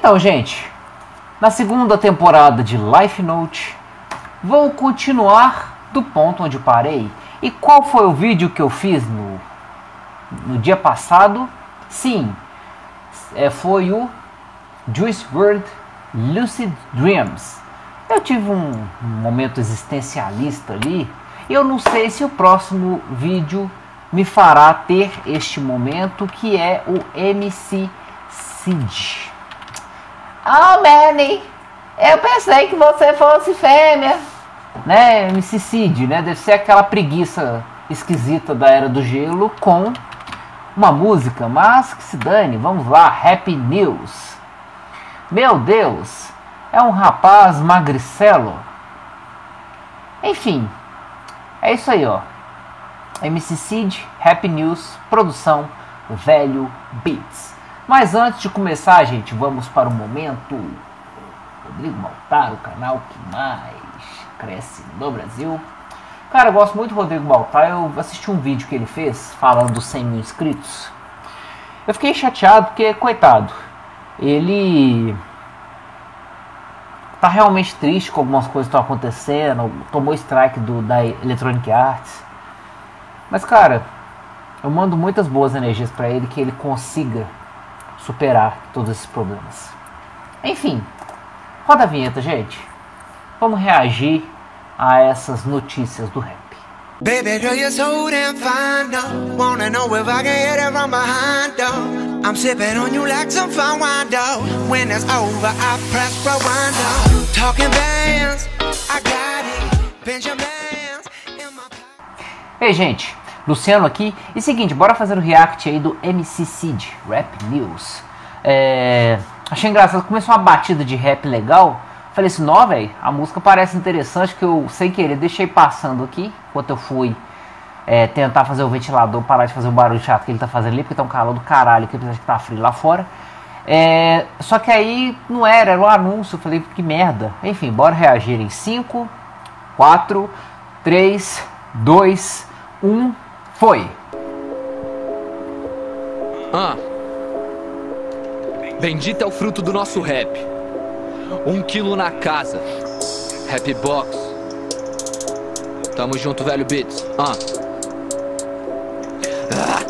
Então, gente, na segunda temporada de Life Note, vou continuar do ponto onde parei. E qual foi o vídeo que eu fiz no, no dia passado? Sim, é, foi o Juice WRLD Lucid Dreams. Eu tive um, um momento existencialista ali. Eu não sei se o próximo vídeo me fará ter este momento que é o MC Cid. Oh, Manny, eu pensei que você fosse fêmea. Né, MC Cid, né? Deve ser aquela preguiça esquisita da Era do Gelo com uma música, mas que se dane, vamos lá, Happy News. Meu Deus, é um rapaz magricelo. Enfim, é isso aí, ó. MC Cid, Happy News, produção Velho Beats. Mas antes de começar, gente, vamos para o momento Rodrigo Baltar, o canal que mais cresce no Brasil. Cara, eu gosto muito do Rodrigo Baltar. Eu assisti um vídeo que ele fez falando dos 100 mil inscritos. Eu fiquei chateado porque, coitado, ele tá realmente triste com algumas coisas que estão acontecendo. Tomou strike do, da Electronic Arts. Mas, cara, eu mando muitas boas energias para ele que ele consiga superar todos esses problemas. Enfim, roda a vinheta, gente. Vamos reagir a essas notícias do rap. Baby girl, you're so damn fine, though. Wanna know if I can hit it from behind, though. I'm sipping on you like some fine wine, though. When it's over, I press rewind, though. Talking bands, I got it. Benjamins in my Ei, gente. Luciano aqui. E seguinte, bora fazer o react aí do MC Cid, Rap News. É, achei engraçado, começou uma batida de rap legal. Falei assim, não, velho, a música parece interessante, que eu, sem querer, deixei passando aqui, enquanto eu fui é, tentar fazer o ventilador parar de fazer o barulho chato que ele tá fazendo ali, porque tá um calor do caralho aqui, apesar que tá frio lá fora. É, só que aí não era, era um anúncio, eu falei, que merda. Enfim, bora reagir em 5, 4, 3, 2, 1... Foi. Ah. Bendito é o fruto do nosso rap. Um quilo na casa. Rap Box. Tamo junto, velho Beats. Ah. ah.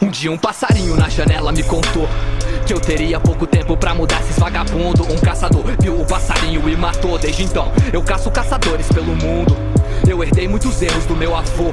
Um dia um passarinho na janela me contou que eu teria pouco tempo pra mudar esses vagabundo Um caçador viu o passarinho e matou Desde então eu caço caçadores pelo mundo Eu herdei muitos erros do meu avô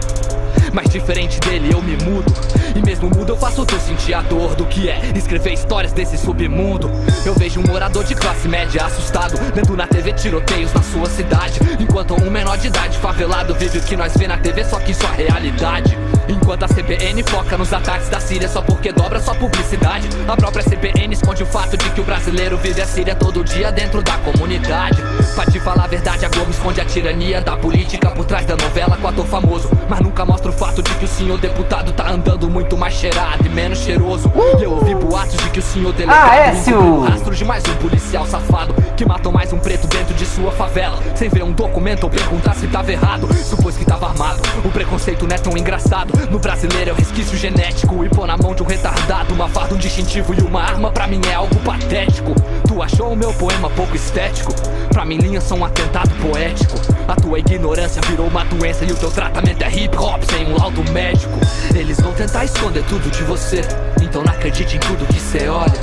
mas diferente dele eu me mudo. E mesmo mudo eu faço tu sentir a dor do que é Escrever histórias desse submundo. Eu vejo um morador de classe média assustado Vendo na TV tiroteios na sua cidade. Enquanto um menor de idade favelado vive o que nós vê na TV Só que isso é realidade Enquanto a CBN foca nos ataques da Síria só porque dobra sua publicidade A própria CBN esconde o fato de que o brasileiro vive a Síria todo dia dentro da comunidade Pra te falar a verdade, a Globo esconde a tirania da política por trás da novela com ator famoso Mas nunca mostra o fato de que o senhor deputado tá andando muito mais cheirado e menos cheiroso. Uh! E eu ouvi boatos de que o senhor delegado ah, é, seu... rastro de mais um policial safado que matou mais um preto dentro de sua favela. Sem ver um documento ou perguntar se tava errado. Supôs que tava armado. O preconceito não é tão engraçado. No brasileiro é o resquício genético. E pôr na mão de um retardado uma farda, um distintivo e uma arma pra mim é algo patético. Tu achou o meu poema pouco estético? Pra mim, linhas são um atentado poético. A tua ignorância virou uma doença e o teu tratamento é hip hop sem um laudo médico. Eles vão tentar esconder tudo de você. Então não acredite em tudo que você olha.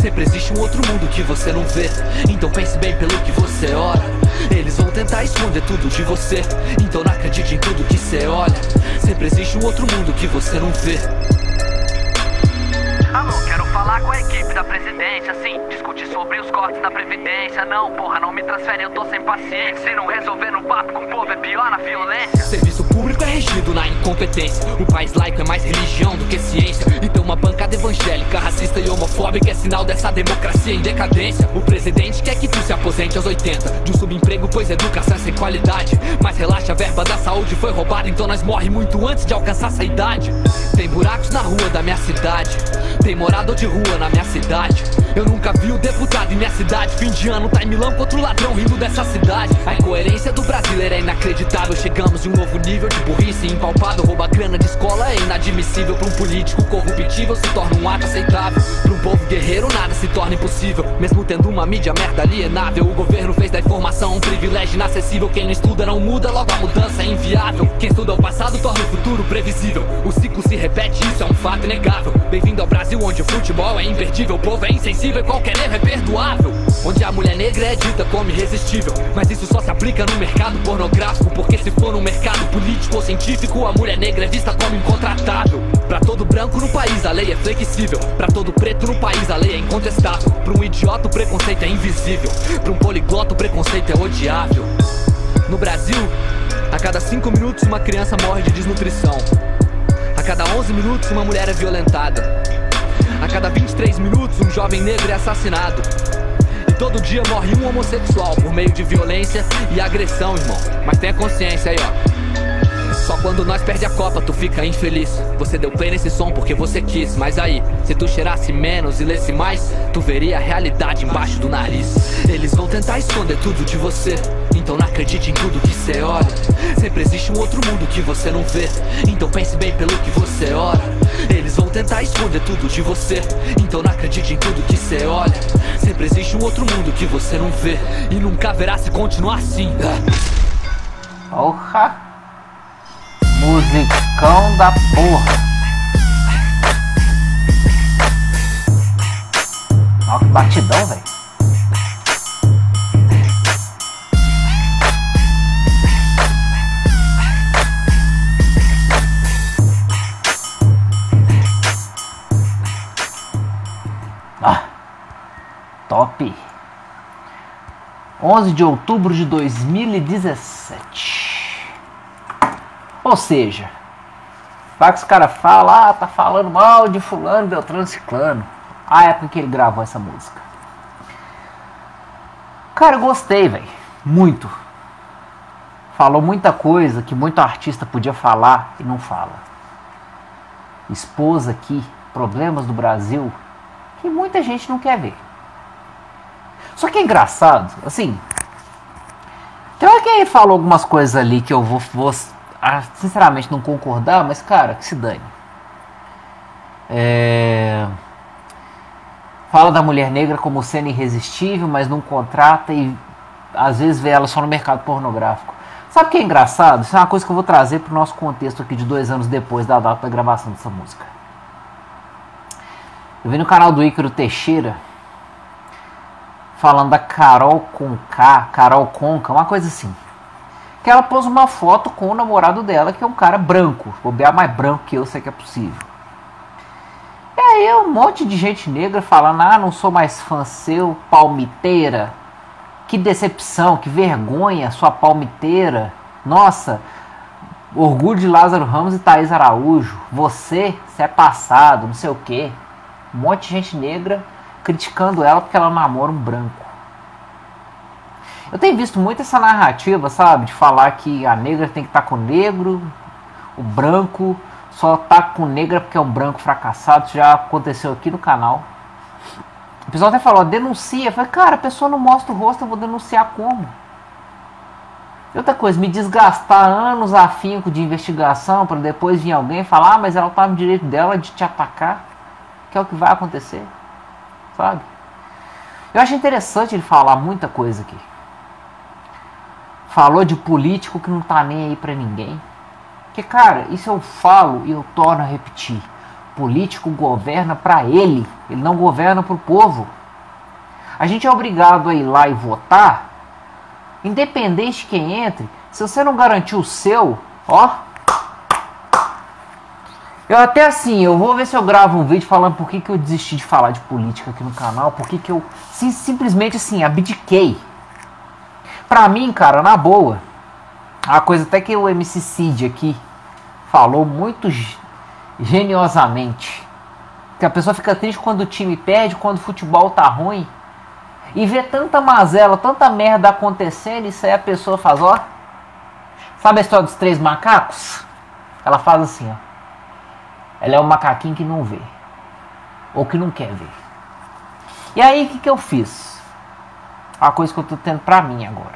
Sempre existe um outro mundo que você não vê. Então pense bem pelo que você ora. Eles vão tentar esconder tudo de você. Então não acredite em tudo que você olha. Sempre existe um outro mundo que você não vê. Alô, quero falar com a equipe da presidência, sim. Discutir sobre os cortes da Previdência. Não, porra, não me transfere, eu tô sem paciência. Se não resolver no papo com o povo, é pior na violência. Serviço público é regido na incompetência. O país laico é mais religião do que ciência. E tem uma bancada evangélica, racista e homofóbica é sinal dessa democracia em decadência. O presidente quer que tu se aposente aos 80 de um subemprego, pois educação é sem qualidade. Mas relaxa, a verba da saúde foi roubada, então nós morre muito antes de alcançar essa idade. Tem buracos na rua da minha cidade. Tem morador de rua na minha cidade. Eu nunca vi o deputado em minha cidade. Fim de ano, tá em Milão contra o ladrão rindo dessa cidade. A incoerência do brasileiro é inacreditável. Chegamos em um novo nível de burrice impalpável. Rouba grana de escola é inadmissível. Pra um político corruptível se torna um ato aceitável. Pra um povo guerreiro nada se torna impossível. Mesmo tendo uma mídia merda alienável, o governo fez da informação um privilégio inacessível. Quem não estuda não muda, logo a mudança é inviável. Quem estuda o passado torna o futuro previsível. O ciclo se repete, isso é um fato inegável. Bem-vindo ao Brasil, onde o futebol é imperdível. O povo é insensível e qualquer erro é perdoável. Onde a mulher negra é dita como irresistível. Mas isso só se aplica no mercado pornográfico. Porque se for no mercado político ou científico, a mulher negra é vista como incontratável. Pra todo branco no país a lei é flexível. Pra todo preto no país a lei é incontestável. Pra um idiota o preconceito é invisível. Pra um poliglota o preconceito é odiável. No Brasil, a cada 5 minutos uma criança morre de desnutrição. A cada 11 minutos uma mulher é violentada. A cada 23 minutos um jovem negro é assassinado. Todo dia morre um homossexual por meio de violência e agressão, irmão. Mas tenha consciência aí, ó. Só quando nós perde a copa tu fica infeliz. Você deu play nesse som porque você quis, mas aí, se tu cheirasse menos e lesse mais, tu veria a realidade embaixo do nariz. Eles vão tentar esconder tudo de você. Então não acredite em tudo que você olha. Sempre existe um outro mundo que você não vê. Então pense bem pelo que você ora. Eles vão tentar esconder tudo de você. Então não acredite em tudo que você olha. Sempre existe um outro mundo que você não vê. E nunca verá se continuar assim. Porra! Musicão da porra! Ó, que batidão, velho. Top. 11 de outubro de 2017. Ou seja, vai que os caras falam, ah, tá falando mal de fulano, Beltrano, Ciclano. A época que ele gravou essa música. Cara, eu gostei, velho. Muito. Falou muita coisa que muito artista podia falar e não fala. Expôs aqui problemas do Brasil que muita gente não quer ver. Só que é engraçado, assim. Tem hora que falou algumas coisas ali que eu vou, vou ah, sinceramente não concordar, mas cara, que se dane. É... Fala da mulher negra como sendo irresistível, mas não contrata e às vezes vê ela só no mercado pornográfico. Sabe o que é engraçado? Isso é uma coisa que eu vou trazer para o nosso contexto aqui de dois anos depois da data da gravação dessa música. Eu vi no canal do Ícaro Teixeira falando da Carol com K, Carol Conca, uma coisa assim. Que ela pôs uma foto com o namorado dela, que é um cara branco, bobear mais branco que eu sei que é possível. E aí um monte de gente negra falando, ah, não sou mais fã seu, palmiteira. Que decepção, que vergonha, sua palmiteira. Nossa, orgulho de Lázaro Ramos e Thaís Araújo. Você, você é passado, não sei o quê. Um monte de gente negra criticando ela porque ela namora um branco. Eu tenho visto muito essa narrativa, sabe? De falar que a negra tem que estar com o negro, o branco só tá com negra porque é um branco fracassado. Isso já aconteceu aqui no canal. O pessoal até falou, denuncia. Eu falei, cara, a pessoa não mostra o rosto, eu vou denunciar como? E outra coisa, me desgastar anos a de investigação para depois vir alguém falar, ah, mas ela tá no direito dela de te atacar, que é o que vai acontecer, sabe? Eu acho interessante ele falar muita coisa aqui. Falou de político que não tá nem aí para ninguém. Que cara, isso eu falo e eu torno a repetir político governa para ele, ele não governa para o povo. A gente é obrigado a ir lá e votar, independente de quem entre. Se você não garantir o seu, ó. Eu até assim, eu vou ver se eu gravo um vídeo falando por que, que eu desisti de falar de política aqui no canal, por que, que eu sim, simplesmente assim, abdiquei. Pra mim, cara, na boa, a coisa até que o MC Cid aqui falou muito geniosamente. Que a pessoa fica triste quando o time perde, quando o futebol tá ruim. E vê tanta mazela, tanta merda acontecendo, isso aí a pessoa faz, ó. Sabe a história dos três macacos? Ela faz assim, ó. Ela é um macaquinho que não vê. Ou que não quer ver. E aí o que, que eu fiz? A coisa que eu tô tendo pra mim agora.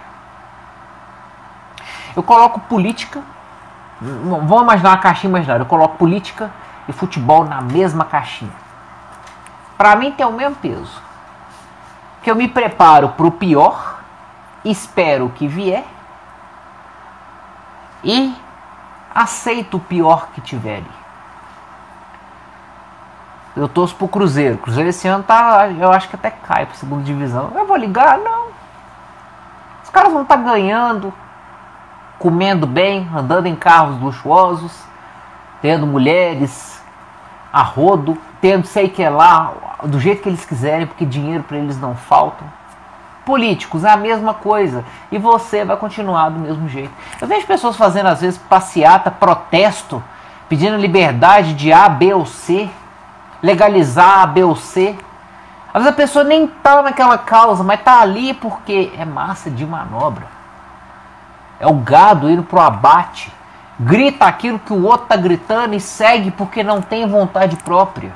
Eu coloco política. Vamos imaginar uma caixinha imaginária. Eu coloco política e futebol na mesma caixinha. Pra mim tem o mesmo peso. Que eu me preparo pro pior, espero o que vier e aceito o pior que tiver. Eu torço pro Cruzeiro. Cruzeiro esse ano tá, eu acho que até cai pra segunda divisão. Eu vou ligar? Não. Os caras vão estar tá ganhando, comendo bem, andando em carros luxuosos, tendo mulheres a rodo, tendo sei que é lá, do jeito que eles quiserem, porque dinheiro para eles não falta. Políticos, é a mesma coisa. E você vai continuar do mesmo jeito. Eu vejo pessoas fazendo, às vezes, passeata, protesto, pedindo liberdade de A, B ou C, legalizar A, B ou C. Às vezes a pessoa nem tá naquela causa, mas tá ali porque é massa de manobra. É o gado indo pro abate. Grita aquilo que o outro tá gritando e segue porque não tem vontade própria.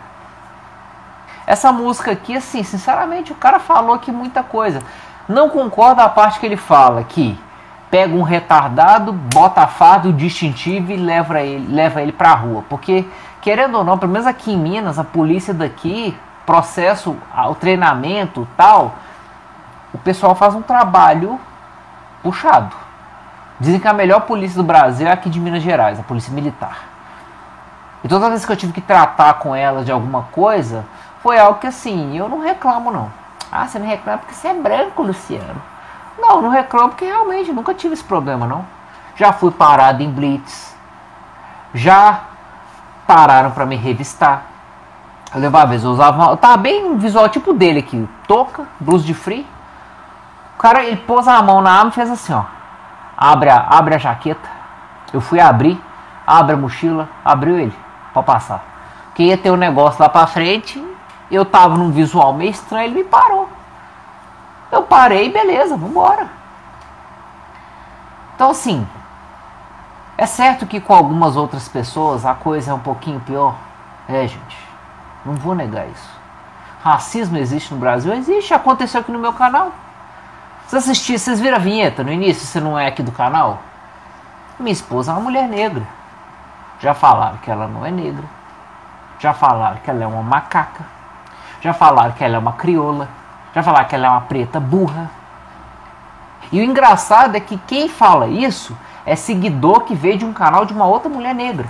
Essa música aqui, assim, sinceramente, o cara falou aqui muita coisa. Não concordo a parte que ele fala que pega um retardado, bota a o distintivo e leva ele, leva ele pra rua. Porque, querendo ou não, pelo menos aqui em Minas, a polícia daqui, processo, o treinamento tal, o pessoal faz um trabalho puxado. Dizem que a melhor polícia do Brasil é aqui de Minas Gerais, a polícia militar. E todas as vezes que eu tive que tratar com ela de alguma coisa, foi algo que assim, eu não reclamo não. Ah, você não reclama porque você é branco, Luciano. Não, não reclamo porque realmente nunca tive esse problema não. Já fui parado em blitz. Já pararam para me revistar. Eu levava eu usava, eu tava bem um visual tipo dele aqui, touca, blusa de free. O cara, ele pôs a mão na arma e fez assim, ó. Abre a, abre a jaqueta. Eu fui abrir, abre a mochila, abriu ele, para passar. Que ia ter um negócio lá pra frente eu tava num visual meio estranho, ele me parou. Eu parei, beleza, vambora. Então assim, é certo que com algumas outras pessoas a coisa é um pouquinho pior. É, gente, não vou negar isso. Racismo existe no Brasil? Existe, aconteceu aqui no meu canal. Vocês assistiram, vocês viram a vinheta no início, você não é aqui do canal? Minha esposa é uma mulher negra. Já falaram que ela não é negra. Já falaram que ela é uma macaca. Já falaram que ela é uma crioula. Já falaram que ela é uma preta burra. E o engraçado é que quem fala isso é seguidor que veio de um canal de uma outra mulher negra.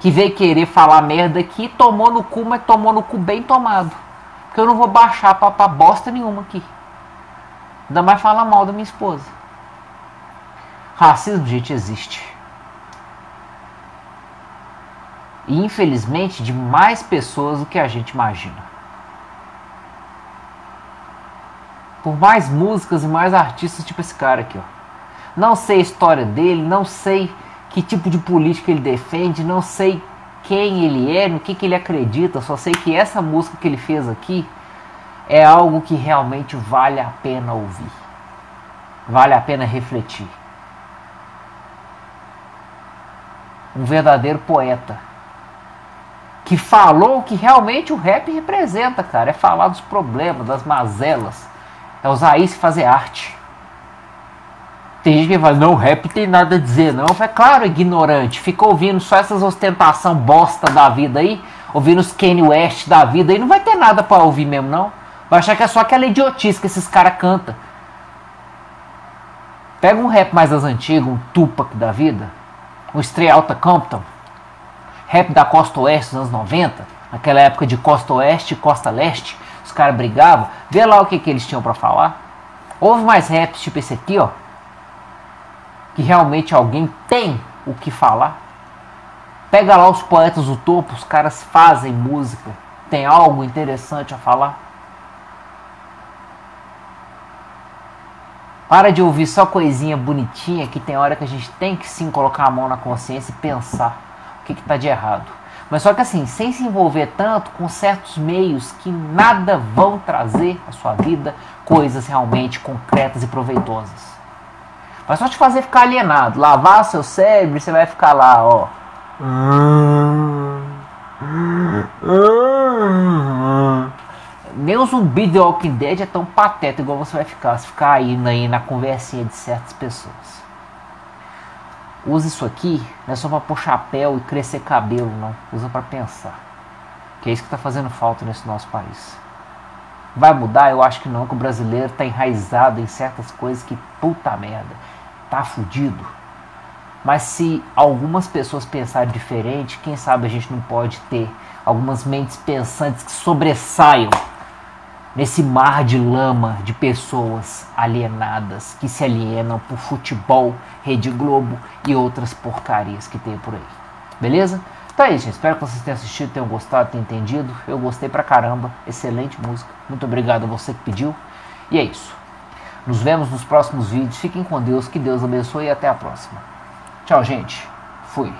Que veio querer falar merda aqui, tomou no cu, mas tomou no cu bem tomado. Porque eu não vou baixar pra, pra bosta nenhuma aqui. Ainda mais falar mal da minha esposa. Racismo, gente, existe. E infelizmente de mais pessoas do que a gente imagina. por mais músicas e mais artistas tipo esse cara aqui, ó. Não sei a história dele, não sei que tipo de política ele defende, não sei quem ele é, no que, que ele acredita, só sei que essa música que ele fez aqui é algo que realmente vale a pena ouvir. Vale a pena refletir. Um verdadeiro poeta que falou o que realmente o rap representa, cara, é falar dos problemas, das mazelas, é usar isso e fazer arte. Tem gente que fala, não, rap tem nada a dizer, não. É claro, ignorante. Fica ouvindo só essas ostentação bosta da vida aí, ouvindo os Kanye West da vida aí, não vai ter nada para ouvir mesmo, não. Vai achar que é só aquela idiotice que esses caras cantam. Pega um rap mais das antigas, um Tupac da vida, um Stray Alta Compton, rap da Costa Oeste dos anos 90, naquela época de Costa Oeste e Costa Leste, os caras brigavam, vê lá o que, que eles tinham para falar. Houve mais raps tipo esse aqui, ó, que realmente alguém tem o que falar. Pega lá os poetas do topo, os caras fazem música, tem algo interessante a falar. Para de ouvir só coisinha bonitinha que tem hora que a gente tem que sim colocar a mão na consciência e pensar o que está de errado. Mas só que assim, sem se envolver tanto com certos meios que nada vão trazer à sua vida coisas realmente concretas e proveitosas. Vai só te fazer ficar alienado, lavar seu cérebro e você vai ficar lá, ó. Nem o zumbi de Walking Dead é tão pateta igual você vai ficar se ficar indo aí na conversinha de certas pessoas usa isso aqui, não é só para pôr chapéu e crescer cabelo, não. Usa para pensar. Que é isso que está fazendo falta nesse nosso país. Vai mudar? Eu acho que não, que o brasileiro está enraizado em certas coisas que, puta merda, tá fudido. Mas se algumas pessoas pensarem diferente, quem sabe a gente não pode ter algumas mentes pensantes que sobressaiam nesse mar de lama de pessoas alienadas que se alienam por futebol, Rede Globo e outras porcarias que tem por aí. Beleza? Então é isso, gente. Espero que vocês tenham assistido, tenham gostado, tenham entendido. Eu gostei pra caramba. Excelente música. Muito obrigado a você que pediu. E é isso. Nos vemos nos próximos vídeos. Fiquem com Deus. Que Deus abençoe e até a próxima. Tchau, gente. Fui.